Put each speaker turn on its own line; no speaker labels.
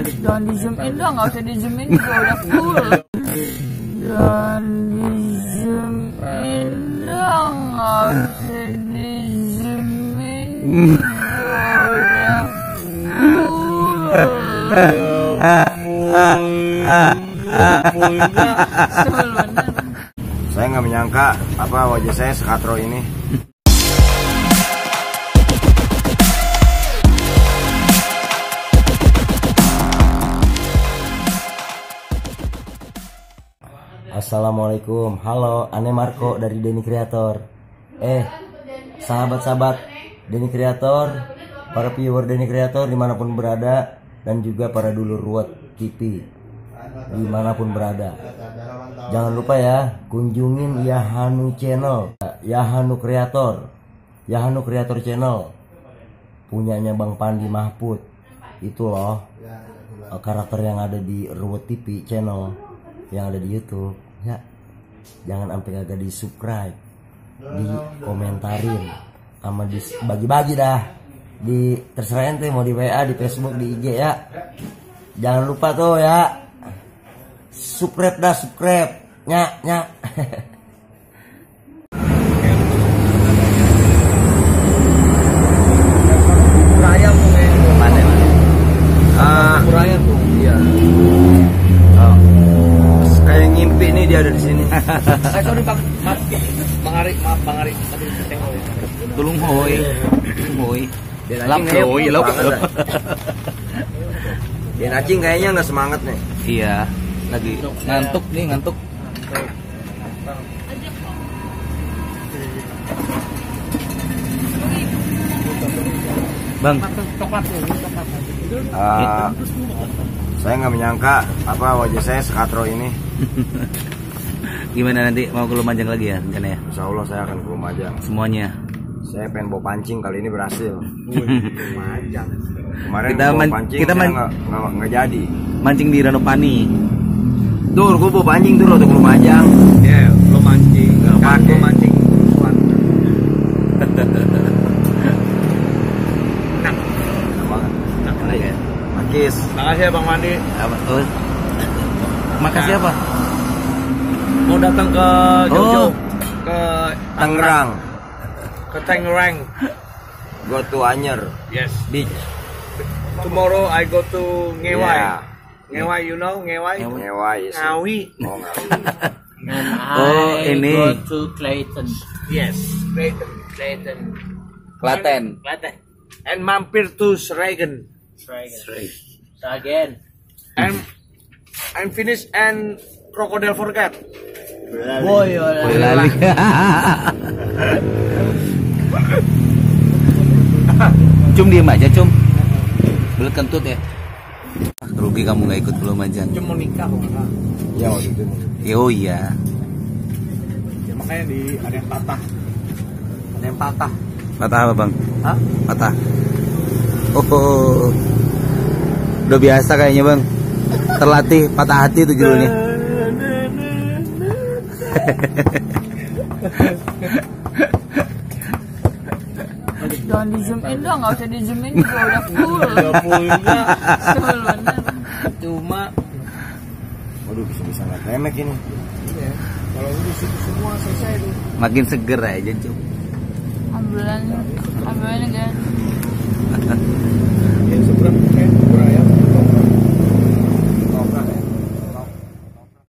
Jangan di zoom in dong, nggak usah di zoom in juga udah full. Jangan di zoom in dong, nggak usah di zoom in.
Saya nggak menyangka apa wajah saya sekatro ini. Assalamualaikum, halo, Ane Marco dari Denny Creator. Eh, sahabat-sahabat Denny Creator, para viewer Denny Creator di mana pun berada, dan juga para dulur ruwet TV di mana pun berada. Jangan lupa ya, kunjungin Yahanu Channel, Yahanu Creator, Yahanu Creator Channel, punyanya Bang Pandi Mahpud. Itu loh karakter yang ada di Ruwet TV Channel, yang ada di YouTube. Ya, jangan sampai kagak di subscribe, di komentarin, sama di bagi-bagi dah. Di terserah ente mau di WA, di Facebook, di IG ya. Jangan lupa tuh ya. Subscribe dah subscribe. Nyak nyak
Ayam tuh kayaknya.
mana ah
Bubur ayam tuh. Iya.
oh. kayak ngimpi nih dia sini
Eh sorry maaf. Bang Ari, maaf Bang Ari. Tadi tengok ya.
Tulung hoy. Hoy.
Dia
Lap
nacing
hoy,
kayaknya
lap.
dia nacing kayaknya nggak semangat nih
Iya, lagi ngantuk nih, ngantuk. Bang,
Coklat tuh, coklat.
Ah, saya nggak menyangka apa wajah saya sekatro ini
gimana nanti mau ke Lumajang lagi ya rencana ya?
Insya Allah saya akan ke Lumajang
Semuanya.
saya pengen bawa pancing kali ini berhasil
Lumajang.
kemarin
Kita
bawa
man-
pancing
kita
saya
man-
nggak nggak- nggak jadi
Mancing di Ranupani.
Dur, gue bawa pancing tuh untuk Lumajang
Ya, lo mancing.
Nggak
Kan
pakai.
gua mancing.
Ya?
Makis
Makasih ya Bang Mandi.
Apa? Oh. Makasih apa?
Mau datang ke Jogja.
Oh.
Ke
Tangerang
Ke Tangerang.
Go to Anyer
Yes.
Beach
Tomorrow I go to Ngewai.
Yeah.
Ngewai, you know Ngewai?
Ngewai sih.
Ngawi.
Oh, Ngawi.
Oh, ini.
Go to Clayton.
Yes. Clayton. Clayton.
Klaten.
Klaten. And mampir to Sragen.
Again.
And and finish and crocodile forget.
Boy,
Boy lali. cum diem aja cum. Belut kentut ya. Ah, Rugi kamu nggak ikut ke Lumajang.
Cuma nikah kok?
Ya waktu itu
Ya, Oh iya.
Ya, makanya di ada yang patah. Ada yang patah.
Patah apa bang?
Hah?
Patah. Oh, oh. udah biasa kayaknya bang. Terlatih patah hati tuh judulnya.
Jangan di zoom in dong, nggak usah di zoom in juga udah full.
Udah full juga. Cuma
Waduh bisa-bisa nggak remek ini
ya, kalau udah situ semua selesai tuh.
Makin seger aja cum.
Ambulan, ambulan kan.